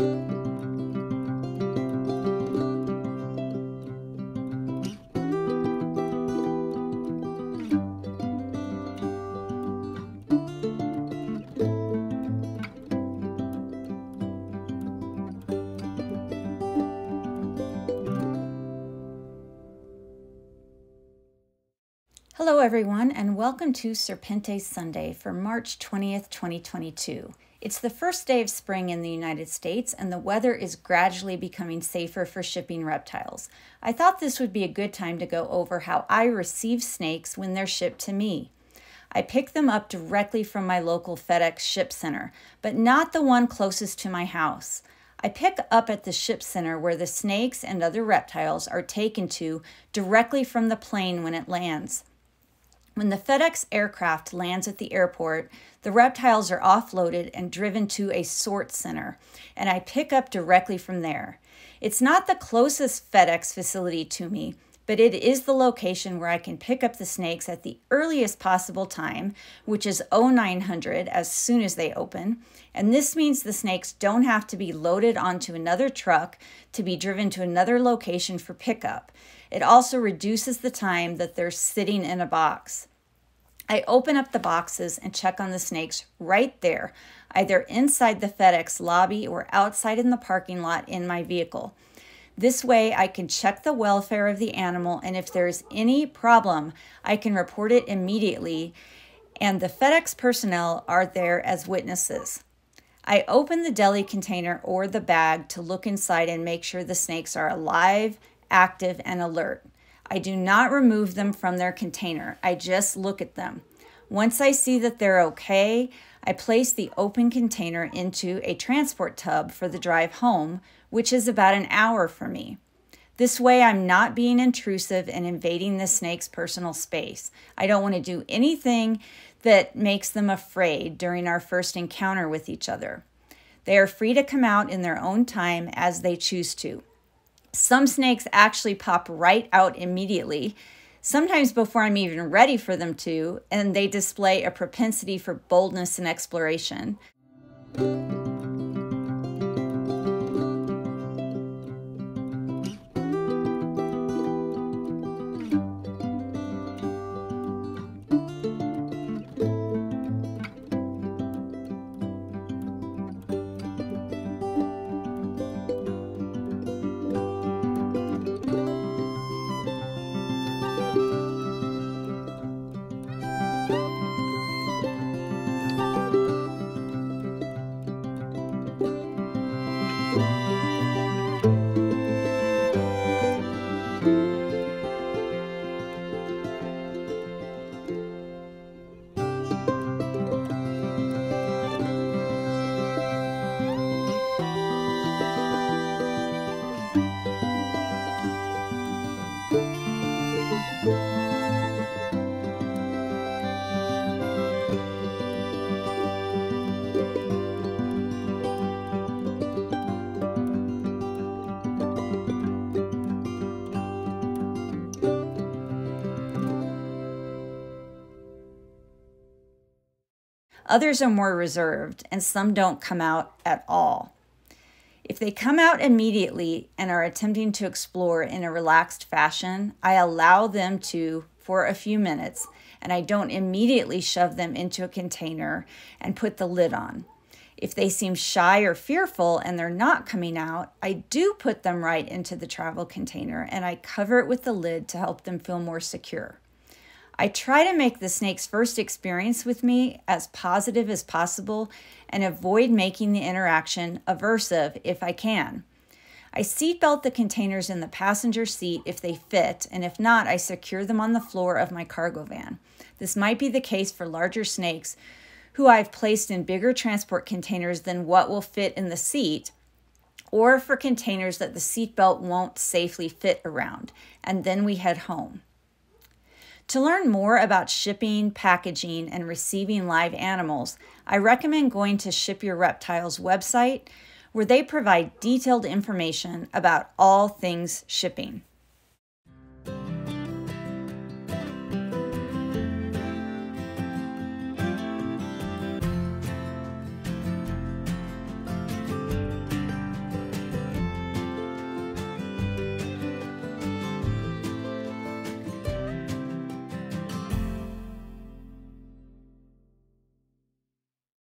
Thank you. Hello, everyone, and welcome to Serpentes Sunday for March 20th, 2022. It's the first day of spring in the United States, and the weather is gradually becoming safer for shipping reptiles. I thought this would be a good time to go over how I receive snakes when they're shipped to me. I pick them up directly from my local FedEx ship center, but not the one closest to my house. I pick up at the ship center where the snakes and other reptiles are taken to directly from the plane when it lands. When the FedEx aircraft lands at the airport, the reptiles are offloaded and driven to a sort center, and I pick up directly from there. It's not the closest FedEx facility to me, but it is the location where I can pick up the snakes at the earliest possible time, which is 0900 as soon as they open. And this means the snakes don't have to be loaded onto another truck to be driven to another location for pickup. It also reduces the time that they're sitting in a box. I open up the boxes and check on the snakes right there, either inside the FedEx lobby or outside in the parking lot in my vehicle. This way, I can check the welfare of the animal, and if there's any problem, I can report it immediately, and the FedEx personnel are there as witnesses. I open the deli container or the bag to look inside and make sure the snakes are alive, active, and alert. I do not remove them from their container. I just look at them. Once I see that they're okay, I place the open container into a transport tub for the drive home, which is about an hour for me. This way, I'm not being intrusive and invading the snake's personal space. I don't want to do anything that makes them afraid during our first encounter with each other. They are free to come out in their own time as they choose to. Some snakes actually pop right out immediately, sometimes before I'm even ready for them to, and they display a propensity for boldness and exploration. Others are more reserved, and some don't come out at all. If they come out immediately and are attempting to explore in a relaxed fashion, I allow them to for a few minutes and I don't immediately shove them into a container and put the lid on. If they seem shy or fearful and they're not coming out, I do put them right into the travel container and I cover it with the lid to help them feel more secure. I try to make the snake's first experience with me as positive as possible and avoid making the interaction aversive if I can. I seatbelt the containers in the passenger seat if they fit, and if not, I secure them on the floor of my cargo van. This might be the case for larger snakes who I've placed in bigger transport containers than what will fit in the seat, or for containers that the seatbelt won't safely fit around, and then we head home. To learn more about shipping, packaging, and receiving live animals, I recommend going to Ship Your Reptiles website where they provide detailed information about all things shipping.